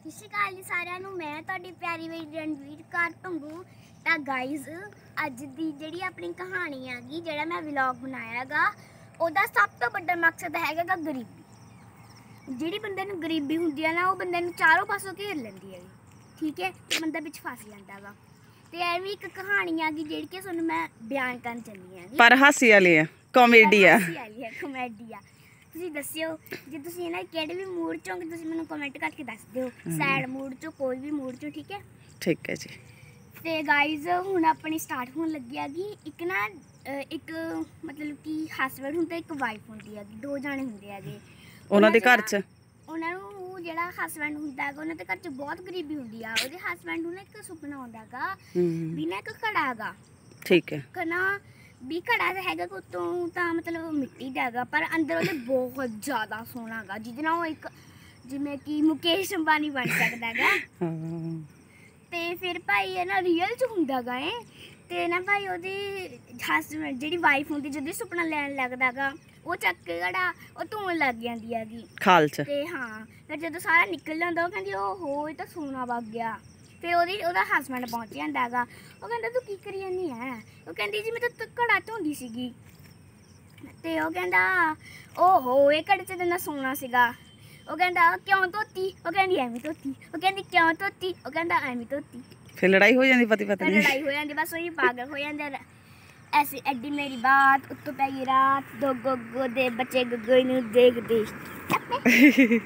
ਸਤਿ ਸ਼੍ਰੀ ਅਕਾਲ ਜੀ ਸਾਰਿਆਂ ਨੂੰ। ਮੈਂ ਤੁਹਾਡੀ ਪਿਆਰੀ ਮੇਰੀ ਰਣਵੀਰ ਕੌਰ ਭੰਗੂ ਤਾਂ ਗਾਇਜ਼ ਅੱਜ ਦੀ ਜਿਹੜੀ ਆਪਣੀ ਕਹਾਣੀ ਹੈਗੀ ਜਿਹੜਾ ਮੈਂ ਵਲੌਗ ਬਣਾਇਆਗਾ ਉਹਦਾ ਸਭ ਤੋਂ ਵੱਡਾ ਮਕਸਦ ਹੈਗਾ ਗਾ ਗਰੀਬੀ। ਜਿਹੜੀ ਬੰਦੇ ਨੂੰ ਗਰੀਬੀ ਹੁੰਦੀ ਹੈ ਨਾ ਉਹ ਬੰਦੇ ਨੂੰ ਚਾਰੋਂ ਪਾਸੋਂ ਘੇਰ ਲੈਂਦੀ ਹੈ ਠੀਕ ਹੈ? ਤੇ ਬੰਦਾ ਵਿੱਚ ਫਸ ਜਾਂਦਾ ਵਾ। ਤੇ ਇਹ ਵੀ ਇੱਕ ਕਹਾਣੀ ਹੈਗੀ ਜਿਹੜੀ ਕਿ ਤੁਹਾਨੂੰ ਮੈਂ ਬਿਆਨ ਕਰਨ ਚੱਲੀ ਹਾਂ ਪਰ ਹਾਸੀ ਵਾਲੀ ਆ ਕਾਮੇਡੀ ਆ। ਹਾਸੀ ਵਾਲੀ ਹੈ ਕਮੇਡੀ ਆ। ਤੁਸੀਂ ਦੱਸਿਓ ਜੇ ਤੁਸੀਂ ਇਹਨਾਂ ਕਿਹੜੇ ਵੀ ਮੂਡ ਚੋਂ ਕਿ ਤੁਸੀਂ ਮੈਨੂੰ ਕਮੈਂਟ ਕਰਕੇ ਦੱਸ ਦਿਓ। ਸੈਡ ਮੂਡ ਚੋਂ ਕੋਈ ਵੀ ਮੂਡ ਚੋਂ ਠੀਕ ਹੈ? ਠੀਕ ਹੈ ਜੀ। ਤੇ ਗਾਇਜ਼ ਹੁਣ ਆਪਣੀ ਸਟਾਰਟ ਹੋਣ ਲੱਗੀ ਹੈਗੀ। ਇੱਕ ਨਾ ਅਹ, ਇੱਕ ਮਤਲਬ ਕਿ ਹਸਬੰਡ ਹੁੰਦਾ ਇੱਕ ਵਾਈਫ ਹੁੰਦੀ ਹੈਗੀ ਦੋ ਜਾਣੇ ਹੁੰਦੇ ਹੈਗੇ। ਉਹਨਾਂ ਦੇ ਘਰ ਚ? ਨਾ- ਉਹਨਾਂ ਨੂੰ ਜਿਹੜਾ ਹਸਬੰਡ ਹੁੰਦਾ ਹੈਗਾ ਉਹਨਾਂ ਦੇ ਘਰ 'ਚ ਬਹੁਤ ਗਰੀਬੀ ਹੁੰਦੀ ਆ। ਉਹਦੇ ਹਸਬੰਡ ਨੂੰ ਨਾ ਇੱਕ ਸੁਪਨਾ ਆਉਂਦਾ ਹੈਗਾ ਹਮ, ਵੀ ਨਾ ਇੱਕ ਘੜਾ ਹੈਗਾ। ਠੀਕ ਹੈ। ਕਨਾ ਵੀ ਘੜਾ ਤਾਂ ਹੈਗਾ ਉਤੋਂ ਤਾਂ ਮਤਲਬ ਮਿੱਟੀ ਦਾ ਹੈਗਾ ਪਰ ਅੰਦਰ ਉਹਦੇ ਬਹੁਤ ਜ਼ਿਆਦਾ ਸੋਹਣਾ ਹੈਗਾ ਜਿਹਦੇ ਨਾਲ ਉਹ ਇੱਕ ਜਿਵੇਂ ਕਿ ਮੁਕੇਸ਼ ਅੰਬਾਨੀ ਬਣ ਸਕਦਾ ਹੈਗਾ। ਤੇ ਫਿਰ ਭਾਈ ਇਹ ਨਾ ਰੀਅਲ ਚ ਹੁੰਦਾ ਹੈਗਾ ਇਹ ਤੇ ਨਾ ਭਾਈ ਉਹਦੀ ਹਸਬੰਡ ਜਿਹੜੀ ਵਾਈਫ ਹੁੰਦੀ ਜਦੋਂ ਸੁਪਨਾ ਲੈਣ ਲੱਗਦਾ ਹੈਗਾ ਉਹ ਚੱਕ ਕੇ ਘੜਾ ਉਹ ਧੋਣ ਲੱਗ ਜਾਂਦੀ ਹੈਗੀ। ਖਾਲ 'ਚ। ਤੇ ਹਾਂ ਫਿਰ ਜਦੋਂ ਸਾਰਾ ਨਿਕਲ ਜਾਂਦਾ ਉਹ ਕਹਿੰਦੀ ਉਹ ਹੋ ਇਹ ਤਾਂ ਸੋਨਾ ਵਗ ਗਿਆ। ਫਿਰ ਉਹਦੀ ਉਹਦਾ ਹਸਬੰਡ ਪਹੁੰਚ ਜਾਂਦਾ ਹੈਗਾ। ਉਹ ਕਹਿੰਦਾ ਤੂੰ ਕੀ ਕਰੀ ਜਾਂਦੀ ਹੈ ਉਹ ਕਹਿੰਦੀ ਜੀ ਮੈਂ ਤਾਂ ਤ- ਘੜਾ ਧੋਂਦੀ ਸੀਗੀ। ਤੇ ਉਹ ਕਹਿੰਦਾ ਓਹੋ ਇਹ ਘੜੇ 'ਚ ਤਾਂ ਸੋਨਾ ਸੀਗਾ। ਉਹ ਕਹਿੰਦਾ ਕਿਉਂ ਧੋਤੀ? ਉਹ ਕਹਿੰਦੀ ਐਵੇਂ ਧੋਤੀ। ਉਹ ਕਹਿੰਦੀ ਕਿਉਂ ਧੋਤੀ? ਉਹ ਕਹਿੰਦਾ ਐਵੇਂ ਧੋਤੀ। ਫਿਰ ਲੜਾਈ ਹੋ ਜਾਂਦੀ ਪਤੀ ਪਤਨੀ। ਲੜਾਈ ਹੋ ਜਾਂਦੀ ਬਸ ਉਹੀ ਪਾਗਲ ਹੋ ਜਾਂਦੇ ਐਸੀ ਐਡੀ ਮੇਰੀ ਬਾਤ ਉੱਤੋਂ ਪੈ ਗਈ ਰਾਤ ਦੋ ਗੋਗੋ ਦੇ ਬੱਚੇ ਗੱਗੋ ਨੂੰ ਦੇਖਦੇ